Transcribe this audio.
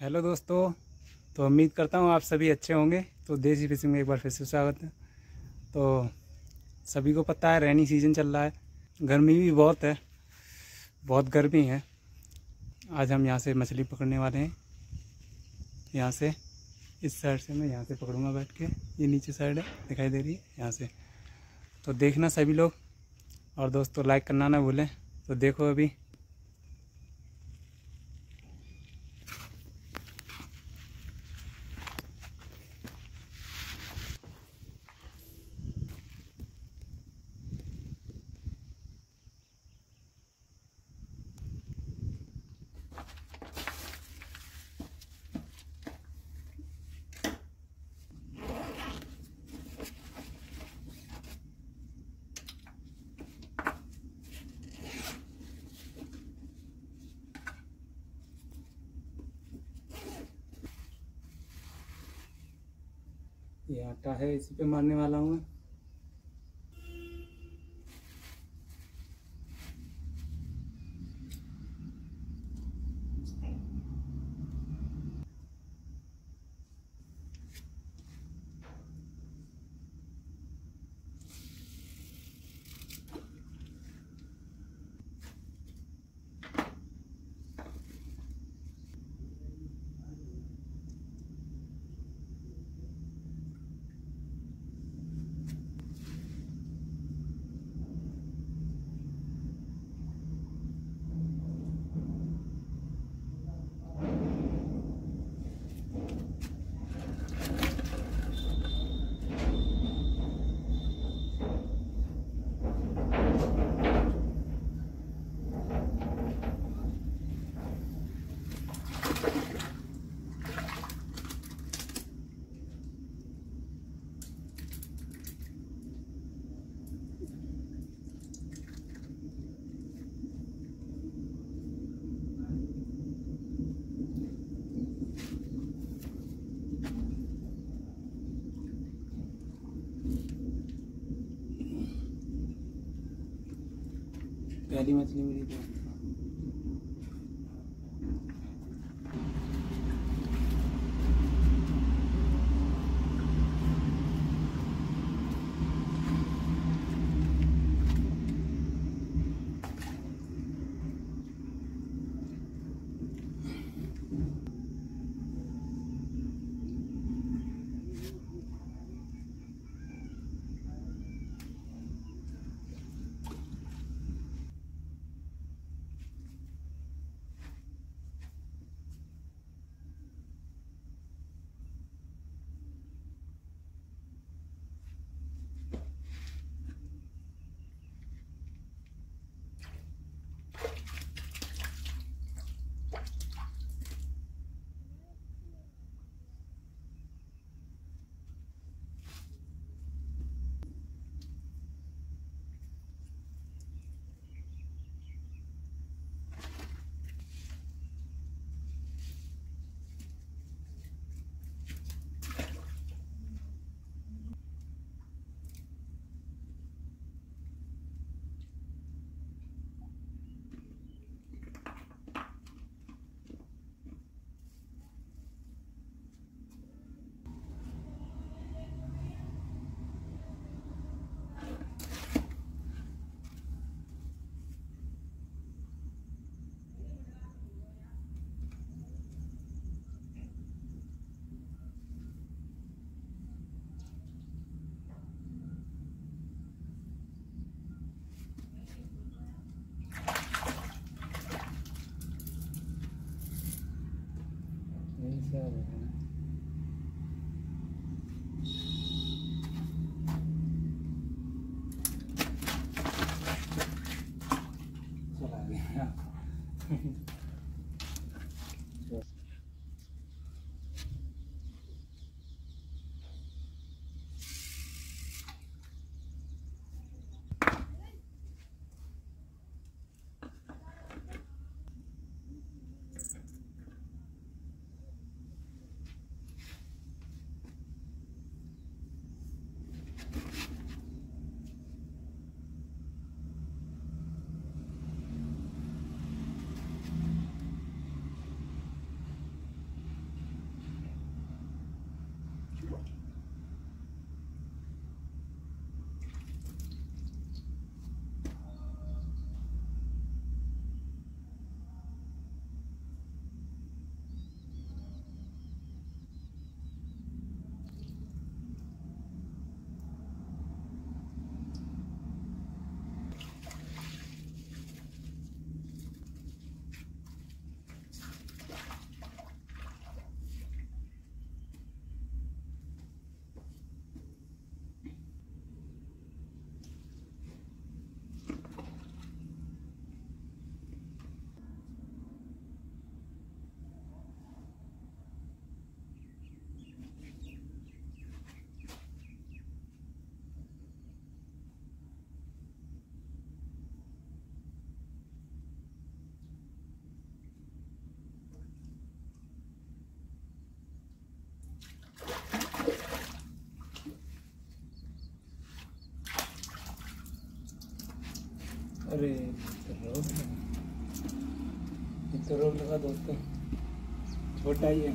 Hello दोस्तों तो उम्मीद करता हूँ आप सभी अच्छे होंगे। तो देसी फिशिंग में एक बार फिर से स्वागत है। तो सभी को पता है, रेनी सीज़न चल रहा है। गर्मी भी बहुत है, बहुत गर्मी है। आज हम यहाँ से मछली पकड़ने वाले हैं। यहाँ से, इस साइड से मैं यहाँ से पकड़ूँगा बैठ के। ये नीचे साइड है, दिखाई दे रही है, यहाँ से। तो देखना सभी लोग, और दोस्तों लाइक करना ना भूलें। तो देखो अभी ये आटा है इसी पे मारने वाला हूँ मैं। पहली मछली मिली तो। यही सब अरे तो ये तो रोक लगा दोस्तों छोटा ही है।